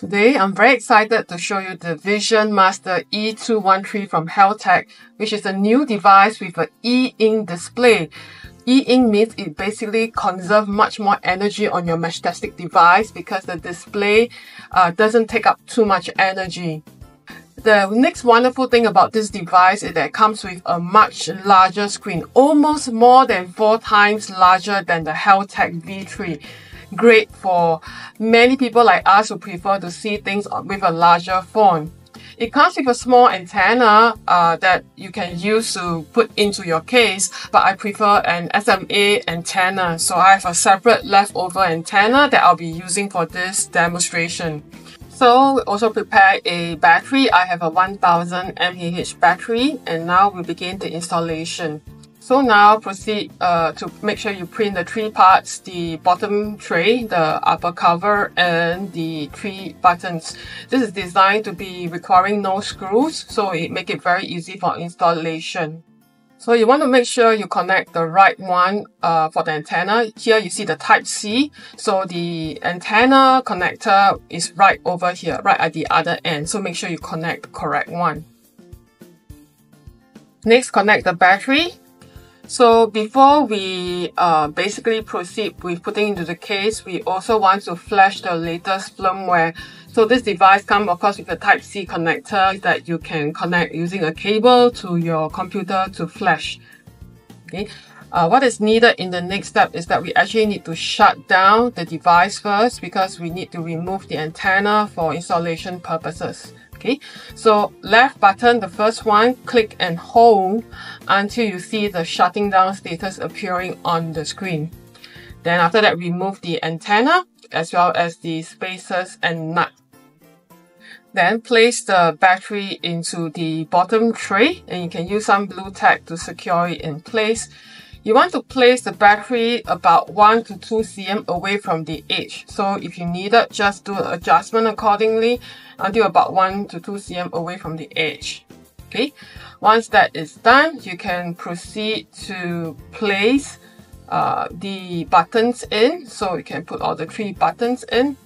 Today, I'm very excited to show you the Vision Master E213 from Heltec, which is a new device with an e-ink display. E-ink means it basically conserves much more energy on your Meshtastic device because the display uh, doesn't take up too much energy. The next wonderful thing about this device is that it comes with a much larger screen, almost more than four times larger than the Heltec V3 great for many people like us who prefer to see things with a larger font. It comes with a small antenna uh, that you can use to put into your case, but I prefer an SMA antenna. So I have a separate leftover antenna that I'll be using for this demonstration. So also prepare a battery. I have a 1000 mAh battery and now we begin the installation. So now proceed uh, to make sure you print the three parts, the bottom tray, the upper cover, and the three buttons. This is designed to be requiring no screws, so it make it very easy for installation. So you want to make sure you connect the right one uh, for the antenna. Here you see the type C. So the antenna connector is right over here, right at the other end. So make sure you connect the correct one. Next, connect the battery. So before we uh, basically proceed with putting into the case, we also want to flash the latest firmware. So this device comes of course with a Type-C connector that you can connect using a cable to your computer to flash. Okay. Uh, what is needed in the next step is that we actually need to shut down the device first because we need to remove the antenna for installation purposes. Okay, so left button, the first one, click and hold until you see the shutting down status appearing on the screen. Then after that, remove the antenna as well as the spacers and nut. Then place the battery into the bottom tray and you can use some blue tack to secure it in place. You want to place the battery about 1 to 2 cm away from the edge. So if you need it, just do an adjustment accordingly until about 1 to 2 cm away from the edge. Okay, once that is done, you can proceed to place uh, the buttons in. So you can put all the three buttons in.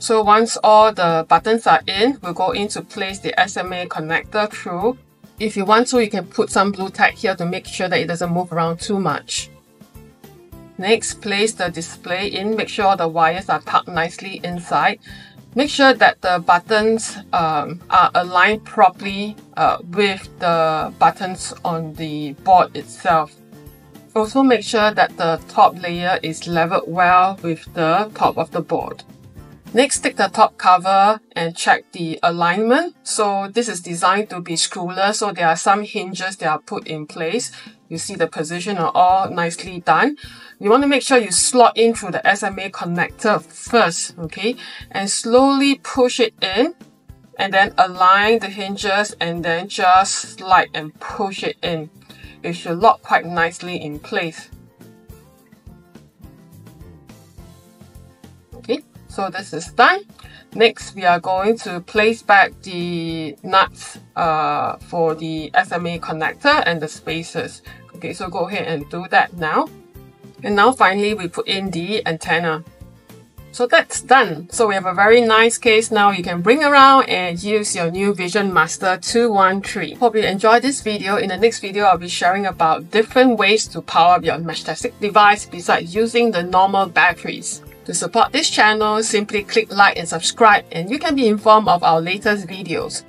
So once all the buttons are in, we'll go in to place the SMA connector through if you want to, you can put some blue tack here to make sure that it doesn't move around too much. Next, place the display in. Make sure the wires are tucked nicely inside. Make sure that the buttons um, are aligned properly uh, with the buttons on the board itself. Also make sure that the top layer is leveled well with the top of the board. Next, take the top cover and check the alignment. So this is designed to be screwless, so there are some hinges that are put in place. You see the position are all nicely done. You want to make sure you slot in through the SMA connector first, okay? And slowly push it in and then align the hinges and then just slide and push it in. It should lock quite nicely in place. So this is done. Next, we are going to place back the nuts uh, for the SMA connector and the spacers. Okay, so go ahead and do that now. And now finally, we put in the antenna. So that's done. So we have a very nice case now you can bring around and use your new Vision Master 213. Hope you enjoyed this video. In the next video, I'll be sharing about different ways to power up your Meshtastic device besides using the normal batteries. To support this channel, simply click like and subscribe and you can be informed of our latest videos.